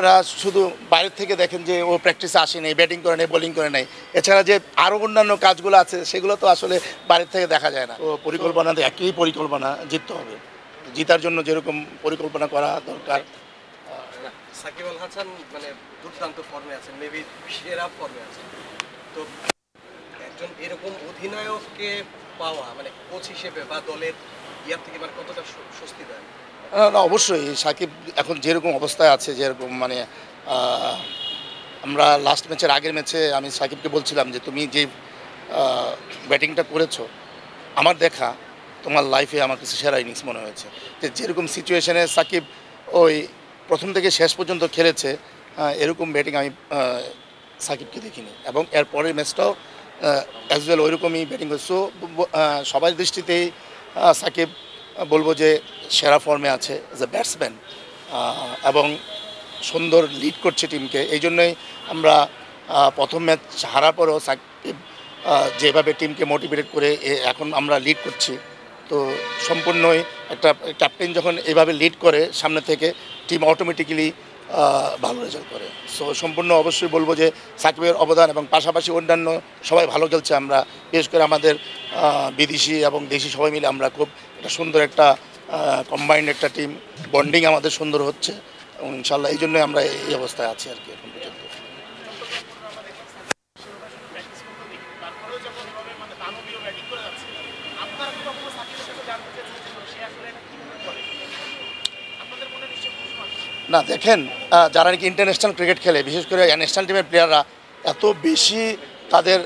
আপনারা শুধু বাইরে থেকে দেখেন যে ও প্র্যাকটিসে আসেনি ব্যাটিং করে নেই বোলিং করে নেই। এছাড়া যে আরও অন্যান্য কাজগুলো আছে সেগুলো তো আসলে বাইরের থেকে দেখা যায় না। তো পরিকল্পনা তো একই পরিকল্পনা জিততে হবে। জিতার জন্য যেরকম পরিকল্পনা করা দরকার। সাকিব আল হাসান মানে দুর্দান্ত ফর্মে আছেন মেবি সেরা ফর্মে আছেন। তো একজন এরকম অধিনায়ককে পাওয়া মানে কোচ হিসেবে বা দলের না, অবশ্যই, সাকিব এখন যেরকম অবস্থায় আছে, যেরকম মানে আমরা লাস্ট ম্যাচের আগের ম্যাচে আমি সাকিবকে বলছিলাম যে, তুমি যে ব্যাটিংটা করেছ, আমার দেখা, তোমার লাইফে আমার কাছে সেরা ইনিংস মনে হয়েছে। যে, যেরকম সিচুয়েশনে সাকিব ওই প্রথম থেকে শেষ পর্যন্ত খেলেছে এরকম ব্যাটিং আমি সাকিবকে দেখিনি। এবং এর পরের ম্যাচটাও অ্যাজ ওয়েল ওইরকমই ব্যাটিং করছে সবার দৃষ্টিতেই সাকিব বলব যে সেরা ফর্মে আছে এজ এ ব্যাটসম্যান এবং সুন্দর লিড করছে টিমকে এই জন্যই আমরা প্রথম ম্যাচ হারার পরেও সাকিব যেভাবে টিমকে মোটিভেট করে এখন আমরা লিড করছি। তো সম্পূর্ণই একটা ক্যাপ্টেন যখন এভাবে লিড করে সামনে থেকে টিম অটোমেটিক্যালি ভালো রেজাল্ট করে। সো সম্পূর্ণ অবশ্যই বলব যে সাকিবের অবদান এবং পাশাপাশি অন্যান্য সবাই ভালো খেলছে আমরা। বিশেষ করে আমাদের বিদেশি এবং দেশি সবাই মিলে আমরা খুব একটা সুন্দর একটা কম্বাইন্ড একটা টিম বন্ডিং আমাদের সুন্দর হচ্ছে। ইনশাল্লাহ এই জন্যই আমরা এই অবস্থায় আছি আর কি না, দেখেন যারা নাকি ইন্টারন্যাশনাল ক্রিকেট খেলে, বিশেষ করে ন্যাশনাল টিমের প্লেয়াররা এত বেশি তাদের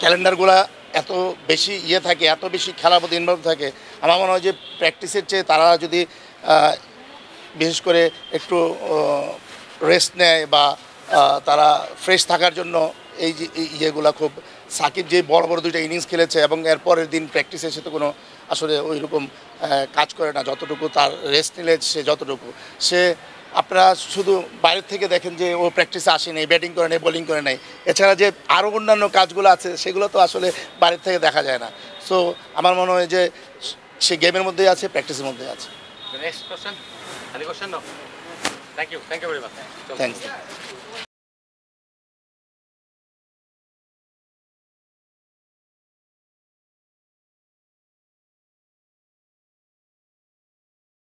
ক্যালেন্ডারগুলা এত বেশি ইয়ে থাকে, এত বেশি খেলার প্রতি ইনভলভ থাকে। আমার মনে হয় যে প্র্যাকটিসের চেয়ে তারা যদি বিশেষ করে একটু রেস্ট নেয় বা তারা ফ্রেশ থাকার জন্য এই যে ইয়েগুলা খুব সাকিব যে বড় বড় দুইটা ইনিংস খেলেছে এবং এর পরের দিন প্র্যাকটিসে সে তো কোনো আসলে ওই রকম কাজ করে না যতটুকু তার রেস্ট নিলে সে যতটুকু। সে আপনারা শুধু বাইরের থেকে দেখেন যে ও প্র্যাকটিসে আসেনি ব্যাটিং করে নেই বোলিং করে নেই। এছাড়া যে আরও অন্যান্য কাজগুলো আছে সেগুলো তো আসলে বাইরের থেকে দেখা যায় না। সো আমার মনে হয় যে সে গেমের মধ্যেই আছে প্র্যাকটিসের মধ্যেই আছে। Much. থ্যাংকস